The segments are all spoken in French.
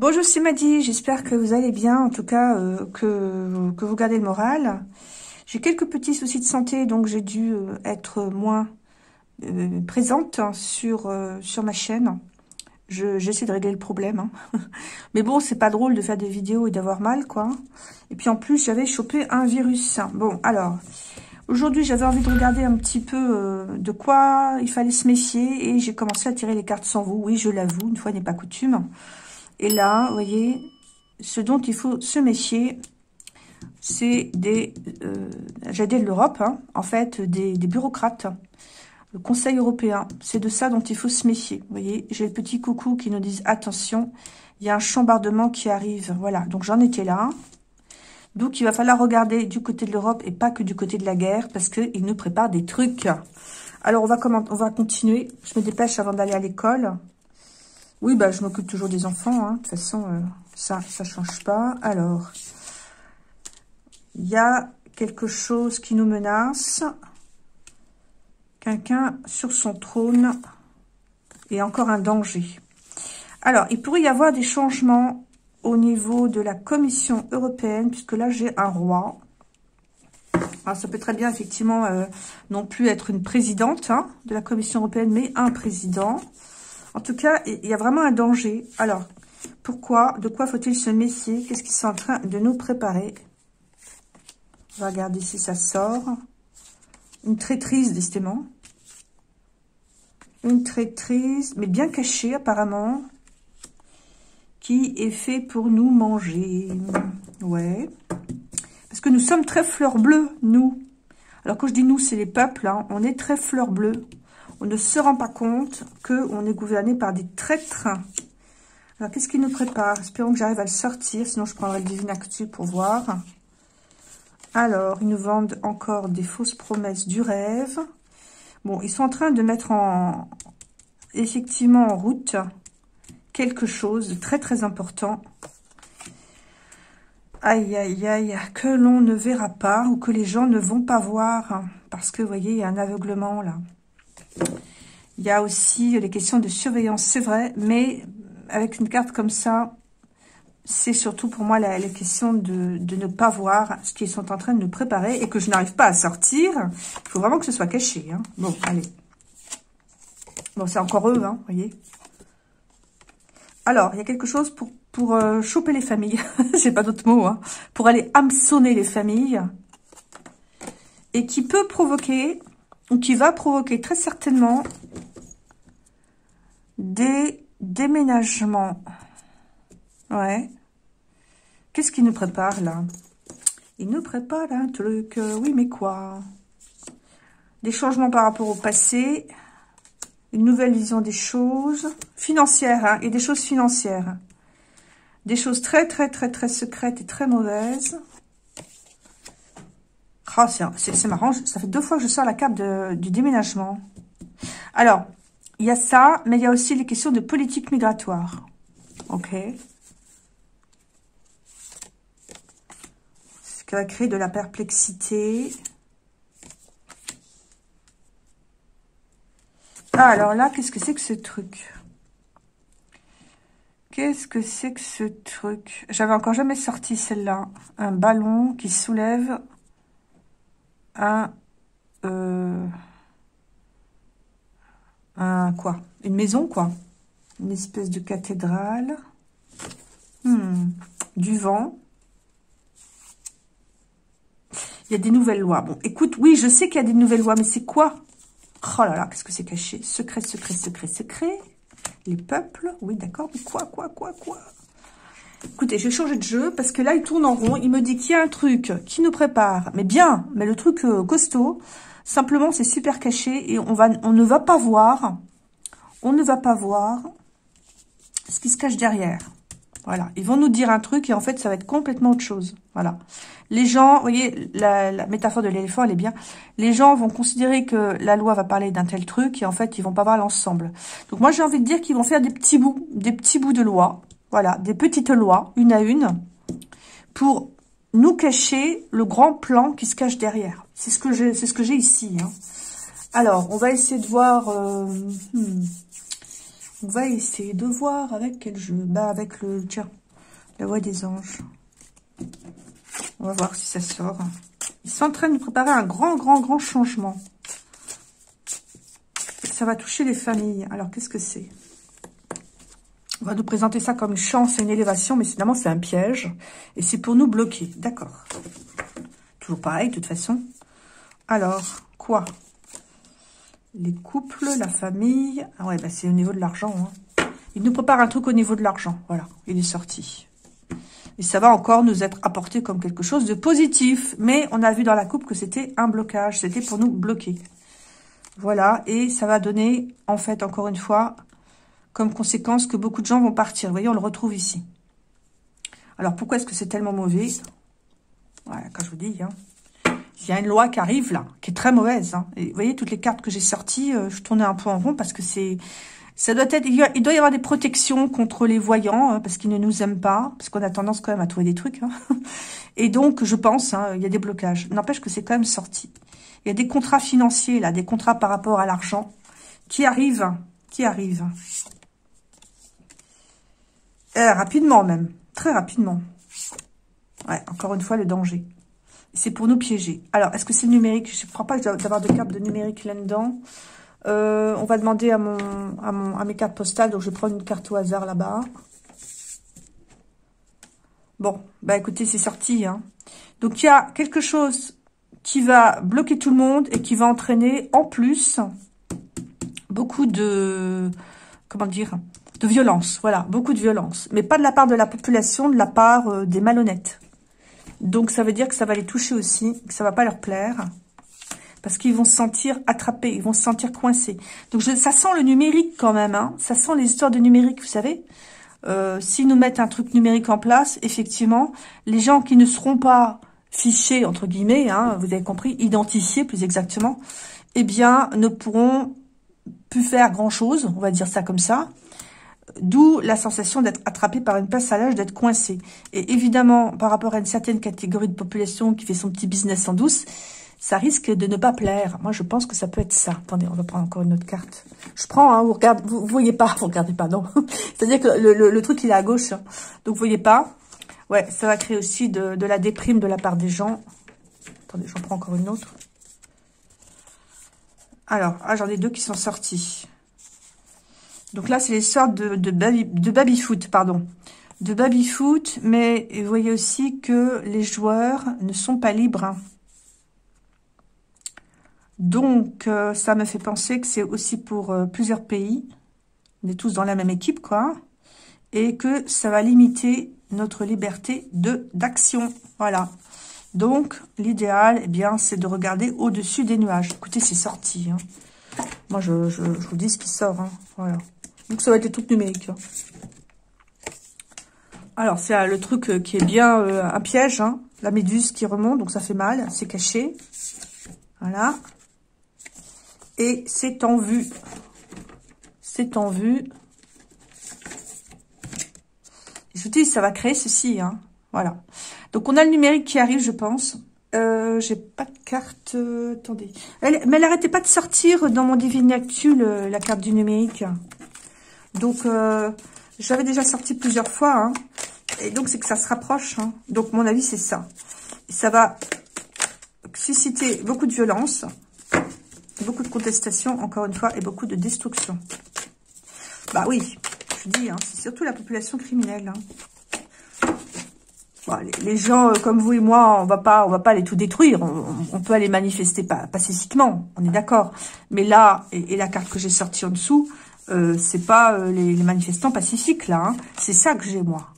Bonjour, c'est Maddy. J'espère que vous allez bien, en tout cas euh, que, vous gardez le moral. J'ai quelques petits soucis de santé, donc j'ai dû euh, être moins euh, présente sur, sur ma chaîne. J'essaie de régler le problème. Hein. Mais bon, c'est pas drôle de faire des vidéos et d'avoir mal, quoi. Et puis en plus, j'avais chopé un virus. Bon, alors, aujourd'hui, j'avais envie de regarder un petit peu de quoi il fallait se méfier. Et j'ai commencé à tirer les cartes sans vous. Oui, je l'avoue, une fois n'est pas coutume. Et là, vous voyez, ce dont il faut se méfier, c'est des, euh, j'allais dire l'Europe, hein, en fait, des, bureaucrates, le Conseil européen. C'est de ça dont il faut se méfier. Vous voyez, j'ai le petit coucou qui nous disent attention, il y a un chambardement qui arrive. Voilà, donc j'en étais là. Donc il va falloir regarder du côté de l'Europe et pas que du côté de la guerre, parce qu'ils nous préparent des trucs. Alors on va, comment, on va continuer. Je me dépêche avant d'aller à l'école. Oui, bah, je m'occupe toujours des enfants. Hein. De toute façon, euh, ça, ça change pas. Alors, il y a quelque chose qui nous menace. Quelqu'un sur son trône et encore un danger. Alors, il pourrait y avoir des changements au niveau de la Commission européenne, puisque là, j'ai un roi. Alors, ça peut très bien, effectivement, euh, non plus être une présidente hein, de la Commission européenne, mais un président. En tout cas, il y a vraiment un danger. Alors, pourquoi De quoi faut-il se méfier? Qu'est-ce qu'ils sont en train de nous préparer? On va regarder si ça sort. Une traîtrise, décidément. Une traîtrise, mais bien cachée apparemment, qui est fait pour nous manger. Ouais. Parce que nous sommes très fleurs bleues, nous. Alors quand je dis nous, c'est les peuples, hein. on est très fleurs bleues on ne se rend pas compte qu'on est gouverné par des traîtres. Alors, qu'est-ce qu'il nous prépare Espérons que j'arrive à le sortir, sinon je prendrai le divin actu pour voir. Alors, ils nous vendent encore des fausses promesses du rêve. Bon, ils sont en train de mettre en effectivement en route quelque chose de très très important. Aïe, aïe, aïe, que l'on ne verra pas ou que les gens ne vont pas voir. Parce que, vous voyez, il y a un aveuglement là. Il y a aussi les questions de surveillance, c'est vrai, mais avec une carte comme ça, c'est surtout pour moi la, question de, ne pas voir ce qu'ils sont en train de nous préparer et que je n'arrive pas à sortir. Il faut vraiment que ce soit caché. Hein. Bon, allez. Bon, c'est encore eux, hein, voyez. Alors, il y a quelque chose pour, pour euh, choper les familles. J'ai pas d'autre mot. Hein. Pour aller hameçonner les familles. Et qui peut provoquer qui va provoquer très certainement des déménagements. Ouais. Qu'est-ce qu'il nous prépare là? Il nous prépare un truc. Euh, oui, mais quoi? Des changements par rapport au passé. Une nouvelle vision des choses. Financières, hein, et des choses financières. Des choses très, très, très, très secrètes et très mauvaises. Oh, c'est marrant, ça fait deux fois que je sors la carte du déménagement. Alors, il y a ça, mais il y a aussi les questions de politique migratoire. Ok. Ce qui va créer de la perplexité. Ah, alors là, qu'est-ce que c'est que ce truc? Qu'est-ce que c'est que ce truc? J'avais encore jamais sorti celle-là. Un ballon qui soulève un, euh, un quoi? Une maison, quoi? Une espèce de cathédrale. Hmm, du vent. Il y a des nouvelles lois. Bon, écoute, oui, je sais qu'il y a des nouvelles lois, mais c'est quoi? Oh là là, qu'est-ce que c'est caché? Secret, secret, secret, secret. Les peuples, oui, d'accord, mais quoi, quoi, quoi, quoi? Écoutez, je vais changer de jeu parce que là, il tourne en rond. Il me dit qu'il y a un truc qui nous prépare. Mais bien, mais le truc euh, costaud. Simplement, c'est super caché et on, va, on ne va pas voir. On ne va pas voir ce qui se cache derrière. Voilà, ils vont nous dire un truc et en fait, ça va être complètement autre chose. Voilà. Les gens, vous voyez, la, la métaphore de l'éléphant, elle est bien. Les gens vont considérer que la loi va parler d'un tel truc et en fait, ils vont pas voir l'ensemble. Donc moi, j'ai envie de dire qu'ils vont faire des petits bouts, des petits bouts de loi voilà, des petites lois, une à une, pour nous cacher le grand plan qui se cache derrière. C'est ce que j'ai, ce que ici. Hein. Alors, on va essayer de voir. Euh, hmm. On va essayer de voir avec quel jeu. Bah, avec le, tiens, la voix des anges. On va voir si ça sort. Ils sont en train de préparer un grand, grand, grand changement. Ça va toucher les familles. Alors, qu'est-ce que c'est? On va nous présenter ça comme une chance et une élévation, mais finalement, c'est un piège. Et c'est pour nous bloquer. D'accord. Toujours pareil, de toute façon. Alors, quoi? Les couples, la famille. Ah ouais, bah c'est au niveau de l'argent. Hein. Il nous prépare un truc au niveau de l'argent. Voilà, il est sorti. Et ça va encore nous être apporté comme quelque chose de positif. Mais on a vu dans la coupe que c'était un blocage. C'était pour nous bloquer. Voilà, et ça va donner, en fait, encore une fois, comme conséquence que beaucoup de gens vont partir. Vous voyez, on le retrouve ici. Alors, pourquoi est-ce que c'est tellement mauvais? Voilà, quand je vous dis, hein. Il y a une loi qui arrive là, qui est très mauvaise. Hein. Vous voyez, toutes les cartes que j'ai sorties, euh, je tournais un peu en rond parce que c'est... Ça doit être, il doit y avoir des protections contre les voyants, hein, parce qu'ils ne nous aiment pas, parce qu'on a tendance quand même à trouver des trucs. Hein. Et donc, je pense, il y a des blocages. N'empêche que c'est quand même sorti. Il y a des contrats financiers, là, des contrats par rapport à l'argent qui arrivent, qui arrivent. Euh, rapidement même, très rapidement. Ouais, encore une fois, le danger. C'est pour nous piéger. Alors, est-ce que c'est numérique? Je ne crois pas d'avoir de carte de numérique là-dedans. Euh, on va demander à, mon, à, mes cartes postales. Donc, je vais une carte au hasard là-bas. Bon, bah écoutez, c'est sorti. Hein. Donc, il y a quelque chose qui va bloquer tout le monde et qui va entraîner en plus beaucoup de, comment dire, de violence. Voilà, beaucoup de violence. Mais pas de la part de la population, de la part euh, des malhonnêtes. Donc ça veut dire que ça va les toucher aussi, que ça va pas leur plaire. Parce qu'ils vont se sentir attrapés, ils vont se sentir coincés. Donc ça sent le numérique quand même, hein. ça sent les histoires de numérique, vous savez. Euh, S'ils nous mettent un truc numérique en place, effectivement, les gens qui ne seront pas fichés, entre guillemets, hein, vous avez compris, identifiés plus exactement, eh bien, ne pourront plus faire grand-chose, on va dire ça comme ça, d'où la sensation d'être attrapé par une place à l'âge, d'être coincé. Et évidemment, par rapport à une certaine catégorie de population qui fait son petit business en douce, ça risque de ne pas plaire. Moi, je pense que ça peut être ça. Attendez, on va prendre encore une autre carte. Je prends, hein, vous regardez, vous, voyez pas, vous regardez pas, non. C'est-à-dire que le, truc, il est à gauche. Hein. Donc, vous voyez pas. Ouais, ça va créer aussi de, la déprime de la part des gens. Attendez, j'en prends encore une autre. Alors, ah, j'en ai deux qui sont sortis. Donc là, c'est les sortes de, baby, baby-foot, pardon. De baby-foot, mais vous voyez aussi que les joueurs ne sont pas libres. Hein. Donc, euh, ça me fait penser que c'est aussi pour euh, plusieurs pays. On est tous dans la même équipe, quoi. Et que ça va limiter notre liberté de d'action. Voilà. Donc, l'idéal, eh bien, c'est de regarder au-dessus des nuages. Écoutez, c'est sorti. Hein. Moi, je, je, vous dis ce qui sort. Hein. Voilà. Donc, ça va être tout numérique. Hein. Alors, c'est euh, le truc euh, qui est bien euh, un piège. Hein. La méduse qui remonte, donc ça fait mal. C'est caché. Voilà. Et c'est en vue. C'est en vue. Je vous dis, ça va créer ceci. Hein. Voilà. Donc, on a le numérique qui arrive, je pense. J'ai pas de carte. Attendez. Mais elle n'arrêtait pas de sortir dans mon Divine Actu, la carte du numérique. Donc, euh, j'avais déjà sorti plusieurs fois. Hein. Et donc, c'est que ça se rapproche. Hein. Donc, mon avis, c'est ça. ça va susciter beaucoup de violence, beaucoup de contestation, encore une fois, et beaucoup de destruction. Bah oui, je dis, hein, c'est surtout la population criminelle. Les, gens euh, comme vous et moi, on va pas, on va pas les tout détruire. On, peut aller manifester pacifiquement, on est d'accord. Mais là, et, la carte que j'ai sortie en dessous, euh, c'est pas euh, les, manifestants pacifiques là. Hein. C'est ça que j'ai moi.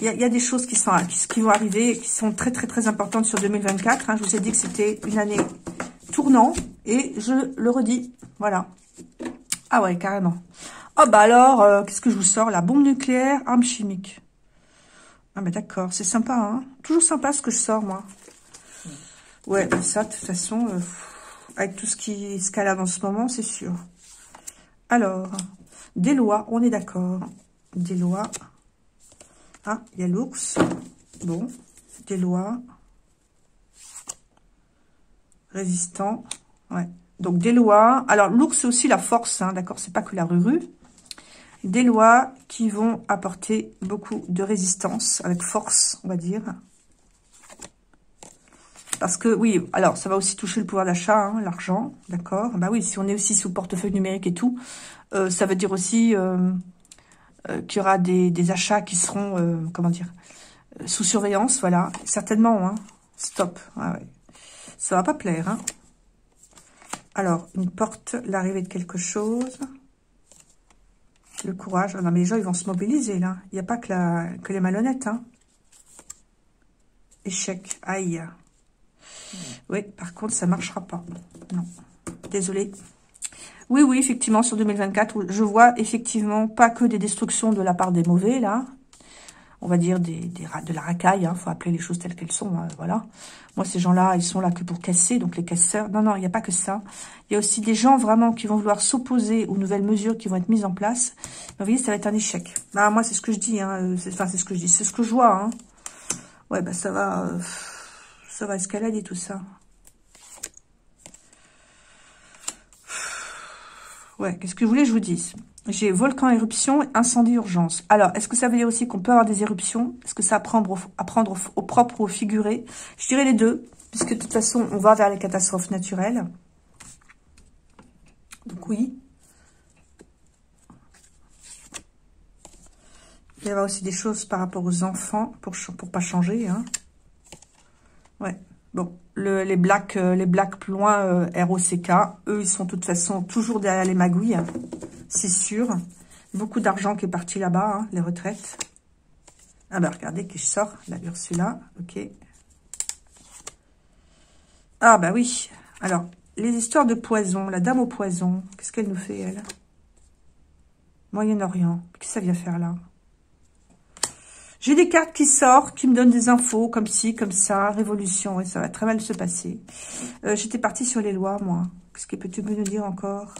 Il y, a, des choses qui, sont, qui, vont arriver, qui sont très très très importantes sur 2024. Hein. Je vous ai dit que c'était une année tournant et je le redis. Voilà. Ah ouais, carrément. Oh bah alors, euh, qu'est-ce que je vous sors La bombe nucléaire, arme chimique. Ah mais d'accord, c'est sympa, hein Toujours sympa ce que je sors, moi. Ouais, ça, de toute façon, avec tout ce qui escalade en ce moment, c'est sûr. Alors, des lois, on est d'accord. Des lois. Ah, il y a l'ours. Bon, des lois. Résistant. Ouais, Donc, des lois. Alors, l'ours, c'est aussi la force, hein, d'accord C'est pas que la ruru. Des lois qui vont apporter beaucoup de résistance, avec force, on va dire. Parce que, oui, alors, ça va aussi toucher le pouvoir d'achat, hein, l'argent, d'accord Bah oui, si on est aussi sous portefeuille numérique et tout, euh, ça veut dire aussi euh, euh, qu'il y aura des, achats qui seront, comment dire, sous surveillance, voilà. Certainement, hein. Stop. Ah ouais. Ça va pas plaire, hein. Alors, une porte, l'arrivée de quelque chose. Le courage. Ah non, mais les gens, ils vont se mobiliser, là. Il n'y a pas que, les malhonnêtes, hein. Échec. Aïe. Oui, par contre, ça marchera pas. Non. Désolée. Oui, oui, effectivement, sur 2024, je vois effectivement pas que des destructions de la part des mauvais, là. On va dire de la racaille, il hein, faut appeler les choses telles qu'elles sont, hein, voilà. Moi, ces gens-là, ils sont là que pour casser, donc les casseurs. Non, non, il n'y a pas que ça. Il y a aussi des gens vraiment qui vont vouloir s'opposer aux nouvelles mesures qui vont être mises en place. vous voyez, ça va être un échec. Bah, moi, c'est ce que je dis, hein, enfin, c'est ce que je dis, c'est ce que je vois. Ouais, bah, ça va, euh, ça va escalader tout ça. Ouais, qu'est-ce que vous voulez que je vous dise? J'ai volcan éruption, incendie urgence. Alors, est-ce que ça veut dire aussi qu'on peut avoir des éruptions? Est-ce que ça à prendre, à prendre au propre ou au figuré? Je dirais les deux, puisque de toute façon, on va vers les catastrophes naturelles. Donc oui. Il y avoir aussi des choses par rapport aux enfants, pour pour pas changer. Hein. Ouais. Bon, les blacks, euh, les blacks plus loin, euh, ROCK, eux, ils sont de toute façon toujours derrière les magouilles, hein. c'est sûr. Beaucoup d'argent qui est parti là-bas, hein, les retraites. Ah bah regardez qui sort, la Ursula, ok. Ah bah oui, alors, les histoires de poison, la dame au poison, qu'est-ce qu'elle nous fait, elle? Moyen-Orient, qu'est-ce que ça vient faire là? J'ai des cartes qui sortent, qui me donnent des infos, comme ci, comme ça, révolution, et ça va très mal se passer. Euh, j'étais partie sur les lois, moi. Qu'est-ce que peux-tu me dire encore?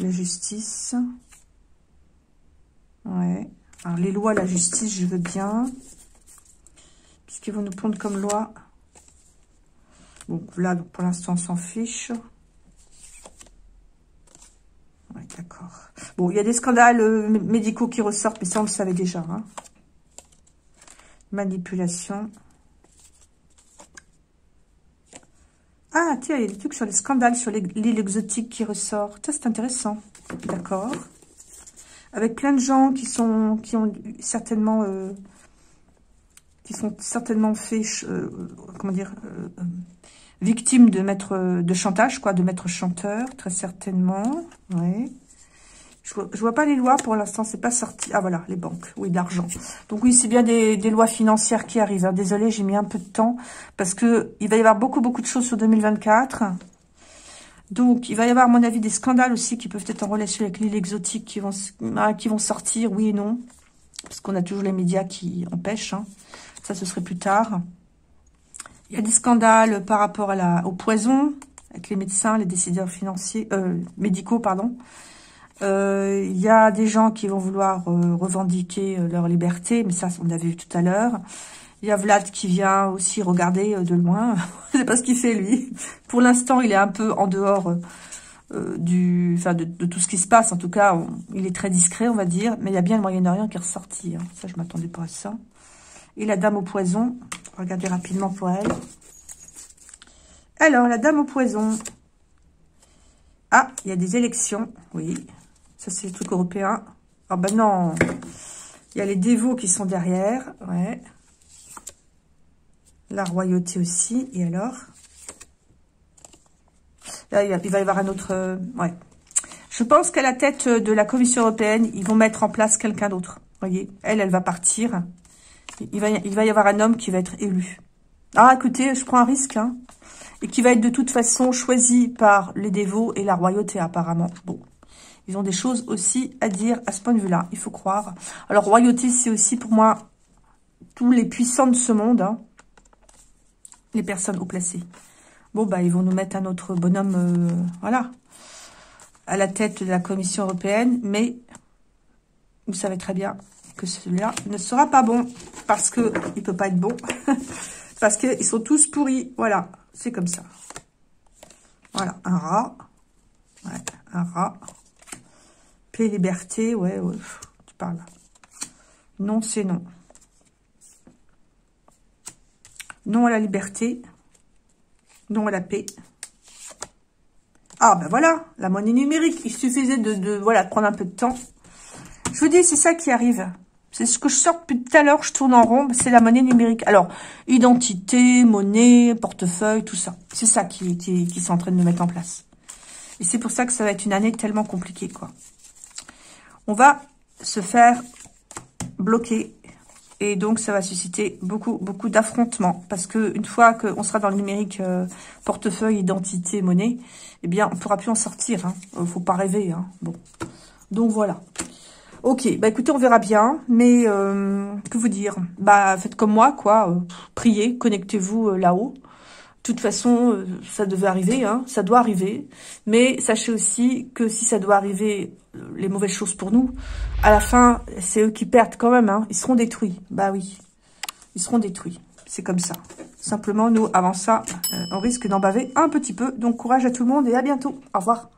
La justice. Ouais. Alors, les lois, la justice, je veux bien. Qu'est-ce qu'ils vont nous prendre comme loi? Bon, là, pour l'instant, on s'en fiche. Ouais, d'accord. Bon, il y a des scandales euh, médicaux qui ressortent, mais ça, on le savait déjà. Hein. Manipulation. Ah, tiens, il y a des trucs sur les scandales sur l'île exotique qui ressort. Ça, c'est intéressant. D'accord. Avec plein de gens qui sont, qui ont certainement, euh, qui sont certainement fait, euh, comment dire, euh, victimes de maître, de chantage, quoi, de maître chanteur, très certainement. Je vois, vois pas les lois pour l'instant, c'est pas sorti. Ah voilà, les banques, oui, l'argent. Donc oui, c'est bien des, lois financières qui arrivent. Hein. Désolée, j'ai mis un peu de temps parce que il va y avoir beaucoup, beaucoup de choses sur 2024. Donc, il va y avoir, à mon avis, des scandales aussi qui peuvent être en relation avec l'île exotique qui vont, ah, qui vont sortir, oui et non. Parce qu'on a toujours les médias qui empêchent. Hein. Ça, ce serait plus tard. Il y a des scandales par rapport au poison, avec les médecins, les décideurs financiers, euh, médicaux, pardon. Euh, il y a des gens qui vont vouloir euh, revendiquer euh, leur liberté, mais ça, on l'avait vu tout à l'heure. Il y a Vlad qui vient aussi regarder de loin. Sais pas ce qu'il fait, lui. Pour l'instant, il est un peu en dehors du, enfin de, tout ce qui se passe. En tout cas, il est très discret, on va dire. Mais il y a bien le Moyen-Orient qui est ressorti. Hein. Ça, je m'attendais pas à ça. Et la Dame au poison. Regardez rapidement pour elle. Alors, la Dame au poison. Ah, il y a des élections. Oui. Ça, c'est le truc européen. Ah ben non. Il y a les dévots qui sont derrière. Ouais. La royauté aussi. Et alors? Là, il va y avoir un autre... Euh, ouais. Je pense qu'à la tête de la Commission européenne, ils vont mettre en place quelqu'un d'autre. voyez Elle, elle va partir. Il va, il va y avoir un homme qui va être élu. Ah, écoutez, je prends un risque. Hein, et qui va être de toute façon choisi par les dévots et la royauté, apparemment. Bon. Ils ont des choses aussi à dire à ce point de vue-là, il faut croire. Alors, royauté, c'est aussi pour moi tous les puissants de ce monde, hein. les personnes haut placées. Bon, bah, ils vont nous mettre un autre bonhomme, euh, voilà, à la tête de la Commission européenne, mais vous savez très bien que celui-là ne sera pas bon, parce qu'il ne peut pas être bon, parce qu'ils sont tous pourris, voilà, c'est comme ça. Voilà, un rat. Ouais, un rat. Liberté, ouais, tu parles. Non, c'est non. Non à la liberté. Non à la paix. Ah, ben voilà, la monnaie numérique. Il suffisait de, voilà, prendre un peu de temps. Je vous dis, c'est ça qui arrive. C'est ce que je sors depuis tout à l'heure, je tourne en rond, c'est la monnaie numérique. Alors, identité, monnaie, portefeuille, tout ça. C'est ça qui, qui, qui sont en train de nous mettre en place. Et c'est pour ça que ça va être une année tellement compliquée, quoi. On va se faire bloquer. Et donc, ça va susciter beaucoup, beaucoup d'affrontements. Parce que une fois qu'on sera dans le numérique euh, portefeuille, identité, monnaie, eh bien, on ne pourra plus en sortir. Hein. Euh, faut pas rêver. Hein. Donc, voilà. Ok, bah écoutez, on verra bien, mais euh, que vous dire? Bah faites comme moi, quoi, priez, connectez-vous là-haut. De toute façon, ça devait arriver, hein, ça doit arriver. Mais sachez aussi que si ça doit arriver, les mauvaises choses pour nous, à la fin, c'est eux qui perdent quand même, hein, ils seront détruits. Bah oui, ils seront détruits, c'est comme ça. Simplement, nous, avant ça, on risque d'en baver un petit peu. Donc courage à tout le monde et à bientôt. Au revoir.